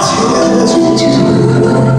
情人最寂寞